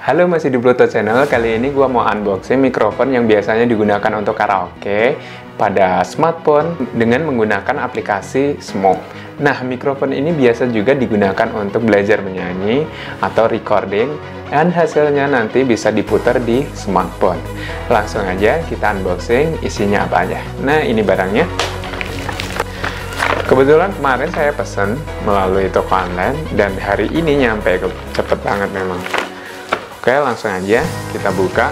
Halo masih di Bluetooth Channel, kali ini gue mau unboxing mikrofon yang biasanya digunakan untuk karaoke pada smartphone dengan menggunakan aplikasi Smoke. Nah, mikrofon ini biasa juga digunakan untuk belajar menyanyi atau recording dan hasilnya nanti bisa diputar di smartphone. Langsung aja kita unboxing isinya apa aja. Nah, ini barangnya. Kebetulan kemarin saya pesen melalui toko online dan hari ini nyampe cepet banget memang. Oke, langsung aja kita buka.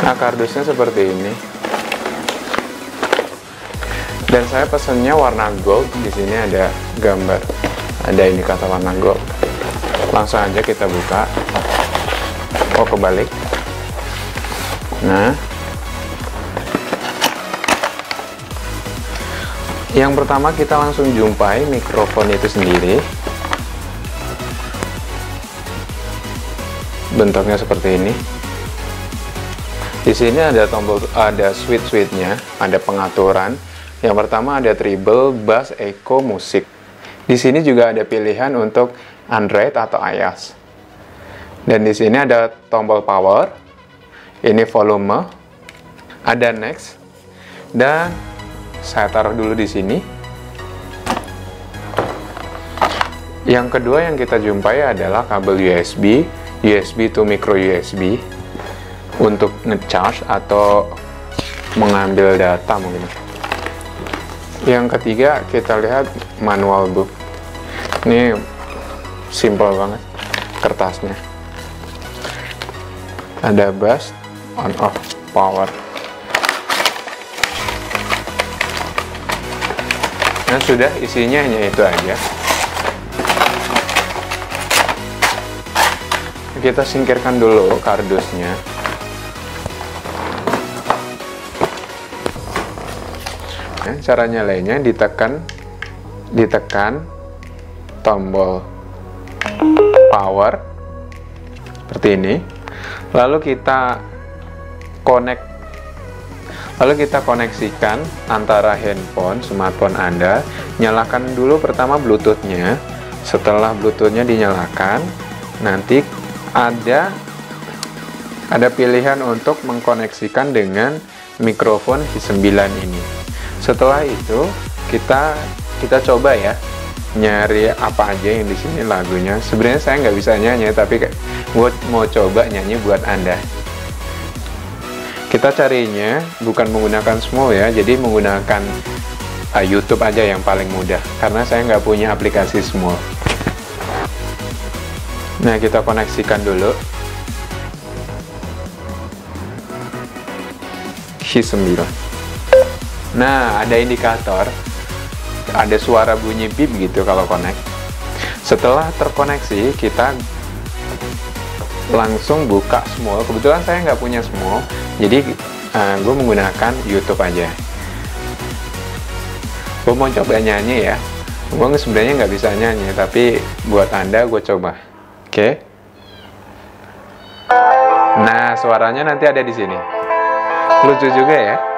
Nah, kardusnya seperti ini dan saya pesennya warna gold. Di sini ada gambar ada ini kata warna gold. Langsung aja kita buka. Oh kebalik. Nah. Yang pertama kita langsung jumpai mikrofon itu sendiri. Bentuknya seperti ini. Di sini ada tombol ada switch switchnya ada pengaturan yang pertama ada treble, bass, echo, musik. Di sini juga ada pilihan untuk Android atau iOS. Dan di sini ada tombol power, ini volume, ada next, dan saya taruh dulu di sini. Yang kedua yang kita jumpai adalah kabel USB, USB to micro USB untuk ngecharge atau mengambil data mungkin. Yang ketiga kita lihat manual book. Ini simple banget kertasnya. Ada bass, on off, power. Nah sudah isinya hanya itu aja. Kita singkirkan dulu kardusnya. Ya, cara nyalainnya ditekan ditekan tombol power seperti ini. Lalu kita connect lalu kita koneksikan antara handphone smartphone Anda. Nyalakan dulu pertama Bluetoothnya. Setelah Bluetoothnya dinyalakan, nanti ada ada pilihan untuk mengkoneksikan dengan mikrofon Hi9 ini setelah itu kita kita coba ya nyari apa aja yang di sini lagunya. Sebenarnya saya nggak bisa nyanyi tapi buat mau coba nyanyi buat anda. Kita carinya bukan menggunakan small ya jadi menggunakan uh, YouTube aja yang paling mudah karena saya nggak punya aplikasi small nah kita koneksikan dulu. Ki 9 Nah, ada indikator, ada suara bunyi beep gitu kalau connect. Setelah terkoneksi, kita langsung buka small. Kebetulan saya nggak punya small, jadi uh, eh, gue menggunakan YouTube aja. Gue mau coba nyanyi ya. Gue sebenarnya nggak bisa nyanyi, tapi buat anda gue coba. Oke? Okay? Nah, suaranya nanti ada di sini. Lucu juga ya.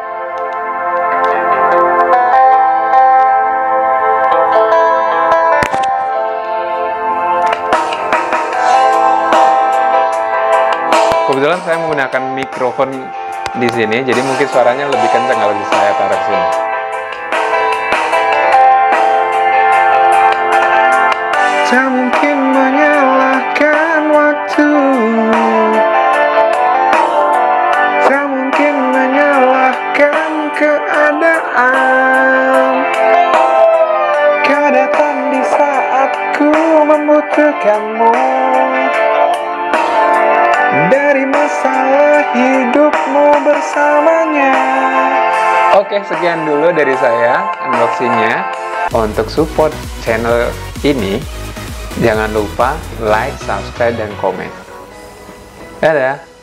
Kebetulan saya menggunakan mikrofon di sini, jadi mungkin suaranya lebih kencang kalau saya taruh sini. Tak mungkin menyalahkan waktu. Tak mungkin menyalahkan keadaan. Kau datang di saat ku membutuhkanmu hidupmu bersamanya. Oke, sekian dulu dari saya unboxingnya. Untuk support channel ini, jangan lupa like, subscribe, dan komen. Dadah!